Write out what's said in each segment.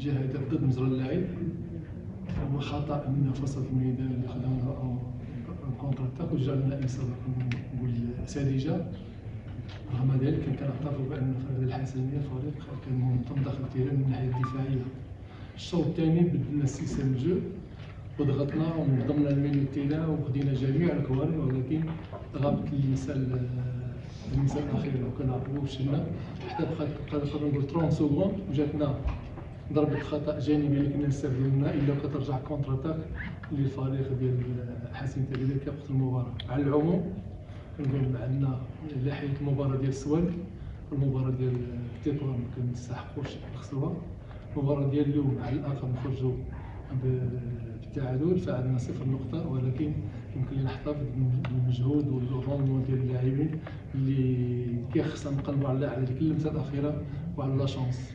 جهة ضد مزرعه اللاعب هو خطأ من فصل الميدان اللي خدمنا كونتر اتاك وجعلنا اصابه نقول ساذجه رغم ذلك كنعترف بأن فريق الحسنيه فريق كان منظم داخل التيران من الناحية الدفاعية. الشوط الثاني بدلنا السيستم جو وضغطنا ونظمنا الميليو تاعنا وخدينا جميع الكوارث ولكن غابت المسألة الأخيرة لو كنعرفو وشلنا حتى بقى نقدر نقول 30 سكوند وجاتنا ضربة خطأ جانبي نستافدو منها إلا كترجع كونتر اتاك للفريق ديال حسين تقريبا كيوقف المباراة. على العموم نقول عندنا لحية المباراة ديال السوال المباراة ديال تيطوان ما كنستحقوش نخسروها المباراة ديال اليوم على الأقل نخرجوا بالتعادل فعندنا صفر نقطة ولكن يمكن نحتفظ بالمجهود والروندمون ديال اللاعبين اللي كيخصنا نقلبوا على ديك اللمسة الأخيرة وعلى لا شونس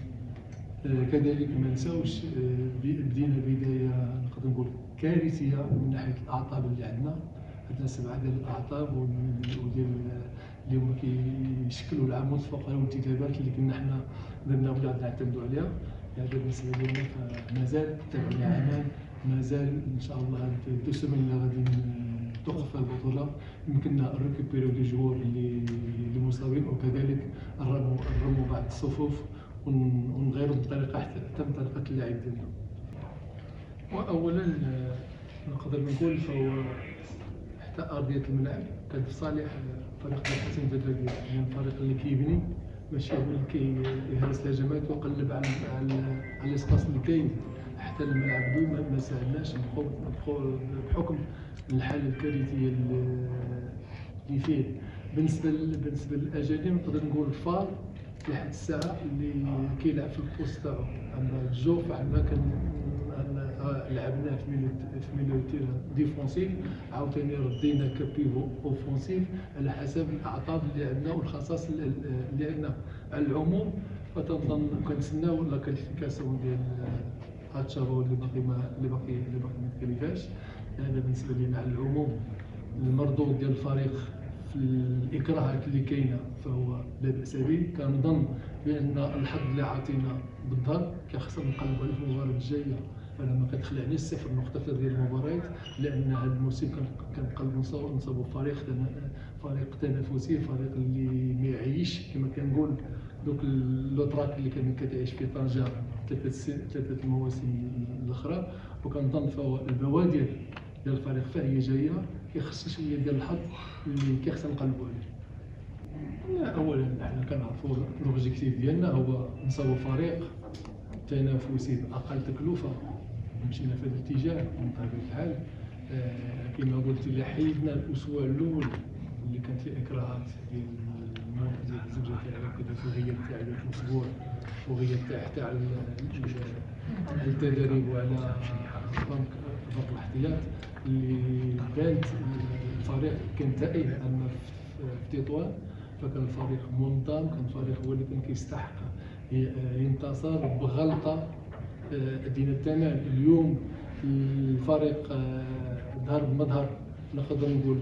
كذلك ما نساوش آه، بدينا بداية نقدر نقول كارثية من ناحية الأعطاب اللي عندنا. عندنا سبعة ديال الأعطاب وديال اللي هما كيشكلوا العمود الفقري والانتدابات اللي كنا حنا درنا ولا نعتمدوا عليها. هذا بالنسبة لنا فمازال تبعنا عمل مازال إن شاء الله دو سيمين غادي توقف البطولة. يمكننا نريكوبيريو دي جوور اللي اللي مصابين وكذلك نرموا نرموا بعض الصفوف. ونغيروا بطريقه حتى بطريقه اللعب ديالنا. واولا نقدر نقول فهو حتى أرضية الملعب. كانت في صالح فريق الحسن الدجاجي يعني الفريق اللي كيبني. ماشي هو اللي كيهرس الهجمات ويقلب على على الاسباس اللي كاين. حتى الملعب دو ما ساعدناش بحكم الحالة الكارثية اللي فيه. بالنسبة بالنسبة للأجانب نقدر نقول الفار لحد الساعة اللي كيلعب في البوست تاعو اما الجوف عندنا كان لعبناه في ميلو في ميلو ديفونسيف عاوتاني ردينا كبيفو أوفونسيف على حسب الأعطاب اللي عندنا والخصائص اللي عندنا. على العموم فتنظن كنتسناو لا كاليفيكاسيون ديال هاتشافو اللي باقي ما اللي باقي اللي باقي ما تكلفاش هذا بالنسبة لنا على العموم. المردود ديال الفريق في الاكراهات اللي كاينة فهو لا باس به كنظن بأن الحظ اللي عطينا بالظهر كيخصنا نقلبوا عليه في المباراه الجايه أنا ما كتخلعنيش صفر نقطه في هذه المباريات لأن هذا الموسم كنقلبوا نصاوبوا فريق فريق تنافسي فريق اللي ما يعيش كما كنقول دوك لوتراك اللي كان كتعيش في طنجة ثلاثة ثلاثة المواسم الأخرى. وكنظن فهو البوادر ديال الفريق فهي جاية كيخص شوية ديال الحظ اللي كيخصنا نقلبوا عليه اولا حنا كنعرفوا لوبجيكتيف ديالنا هو نصاوبوا فريق تنافسي باقل تكلفة مشينا في هذا الاتجاه بطبيعة الحال. آه كما قلت اللي حيدنا الأسبوع الأول اللي كانت فيه إكراهات ديال ديال الزوجة تاعي وكذا في غياب تاع الأسبوع وغياب تاع على التدريب وعلى بنك بنك الاحتياط اللي بانت الفريق كان تائه أما في تطوان فكان الفريق منظم كان الفريق هو اللي كان كيستحق ينتصر بغلطة ادينا الثمن اليوم الفريق ظهر آه، بمظهر نقدر نقول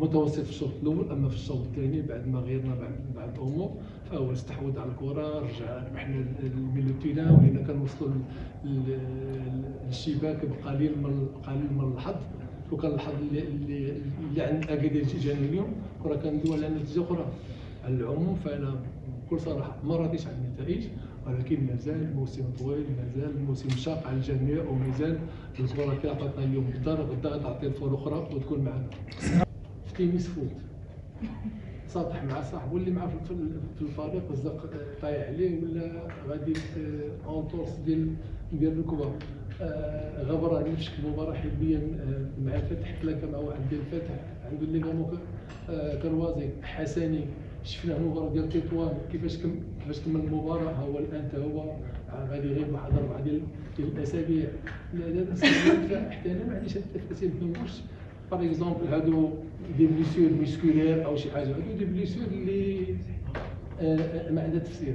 متوسط في الشوط الأول أما في الشوط الثاني بعد ما غيرنا بعض الأمور فهو استحوذ على الكرة رجع ربحنا الميلوتينا ولينا كنوصلوا للشباك بقليل من قليل من الحظ. وكان الحظ اللي اللي, عند اكادير جاني اليوم كرة كندوي على نتيجه أخرى. على العموم فأنا بكل صراحة ما راضيش على النتائج ولكن مازال الموسم طويل مازال الموسم شاق على الجميع ومازال الكره كي عطاتنا اليوم الدار غدا تعطي الفور أخرى وتكون معنا. في تينيس فوت. صالح مع صاحبه اللي معاه في الفريق وزق طايح عليه ولا غادي اونتورس ديال ديال الركبه آه غبرة نفس المباراه حبيا آه مع فتح كلاكا مع واحد ديال فتح عنده الليغامون آه كروازي حسني. شفنا المباراة ديال تطوان كيفاش كم كيفاش كمل المباراة هو الآن حتى هو غادي يغيب واحد اربعه ديال الأسابيع. لا حتى أنا ما عنديش هاد التفاصيل ما نقولش باغ اكزومبل هادو دي بليسيور ميسكولير أو شي حاجة. هادو دي بليسيور اللي آه، ما عندها تفسير.